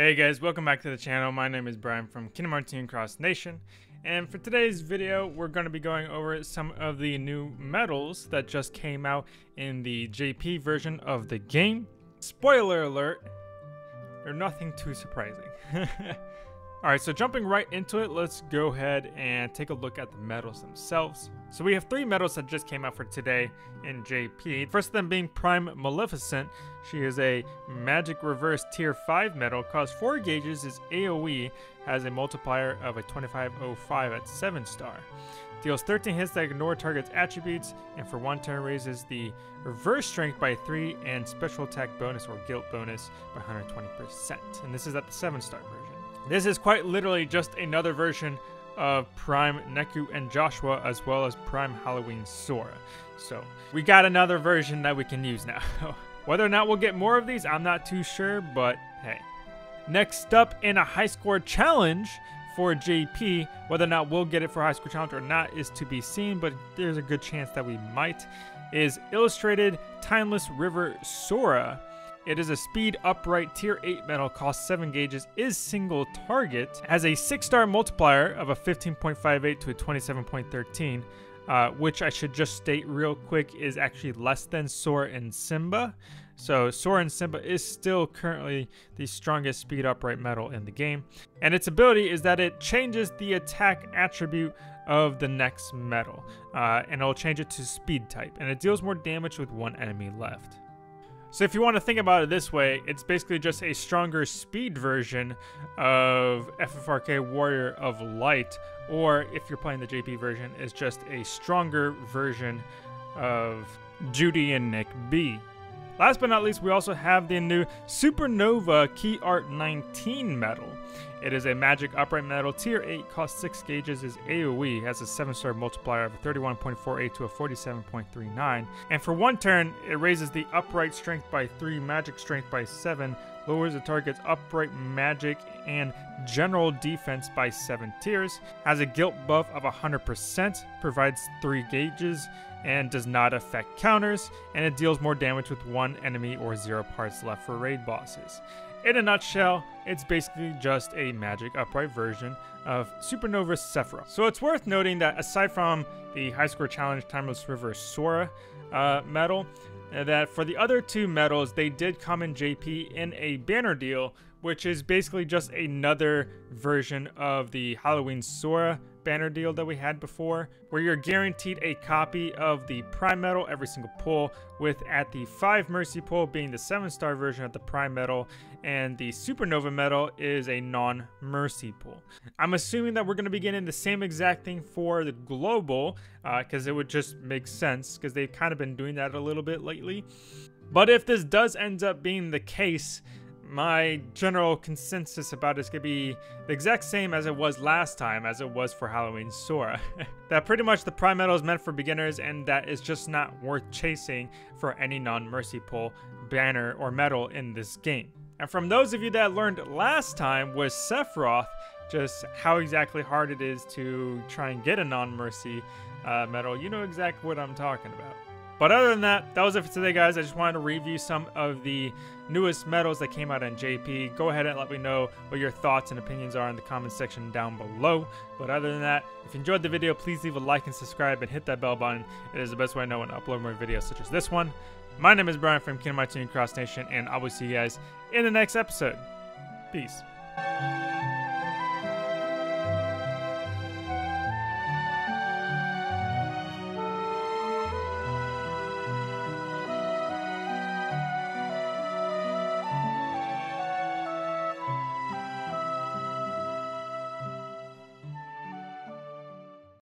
Hey guys, welcome back to the channel. My name is Brian from Kingdom Cross Nation. And for today's video, we're going to be going over some of the new medals that just came out in the JP version of the game. Spoiler alert, they're nothing too surprising. Alright, so jumping right into it, let's go ahead and take a look at the medals themselves. So we have three medals that just came out for today in JP. First of them being Prime Maleficent. She is a Magic Reverse Tier 5 medal, costs 4 gauges, is AoE, has a multiplier of a 2505 at 7 star. Deals 13 hits that ignore target's attributes, and for one turn raises the reverse strength by 3 and special attack bonus or guilt bonus by 120%. And this is at the 7 star version. This is quite literally just another version of Prime Neku and Joshua as well as Prime Halloween Sora. So we got another version that we can use now. Whether or not we'll get more of these, I'm not too sure, but hey. Next up in a high score challenge for JP, whether or not we'll get it for high score challenge or not is to be seen, but there's a good chance that we might, is Illustrated Timeless River Sora. It is a speed upright tier 8 medal, costs 7 gauges, is single target, has a 6 star multiplier of a 15.58 to a 27.13, uh, which I should just state real quick is actually less than Sora and Simba. So Sora and Simba is still currently the strongest speed upright medal in the game. And its ability is that it changes the attack attribute of the next medal. Uh, and it'll change it to speed type. And it deals more damage with one enemy left. So if you want to think about it this way, it's basically just a stronger speed version of FFRK Warrior of Light, or if you're playing the JP version, it's just a stronger version of Judy and Nick B. Last but not least, we also have the new Supernova Key Art 19 medal. It is a magic upright medal, tier 8, costs 6 gauges, is AoE, has a 7 star multiplier of 31.48 to a 47.39. And for one turn, it raises the upright strength by 3, magic strength by 7, lowers the target's upright magic and general defense by 7 tiers, has a guilt buff of 100%, provides 3 gauges, and does not affect counters, and it deals more damage with one enemy or zero parts left for raid bosses. In a nutshell, it's basically just a magic upright version of Supernova Sephiroth. So it's worth noting that aside from the high score challenge Timeless River Sora uh, medal, that for the other two medals, they did come in JP in a banner deal, which is basically just another version of the Halloween Sora banner deal that we had before, where you're guaranteed a copy of the Prime Medal every single pull, with at the 5 Mercy pull being the 7 star version of the Prime Medal, and the Supernova Medal is a non Mercy pull. I'm assuming that we're going to be getting the same exact thing for the Global, because uh, it would just make sense, because they've kind of been doing that a little bit lately. But if this does end up being the case, my general consensus about it is going to be the exact same as it was last time, as it was for Halloween Sora. that pretty much the Prime Medal is meant for beginners, and that is just not worth chasing for any non-Mercy Pull banner or medal in this game. And from those of you that learned last time with Sephiroth, just how exactly hard it is to try and get a non-Mercy uh, medal, you know exactly what I'm talking about. But other than that, that was it for today, guys. I just wanted to review some of the newest medals that came out in JP. Go ahead and let me know what your thoughts and opinions are in the comments section down below. But other than that, if you enjoyed the video, please leave a like and subscribe and hit that bell button. It is the best way I know when to upload more videos such as this one. My name is Brian from Kingdom Hearts Cross Nation, and I will see you guys in the next episode. Peace.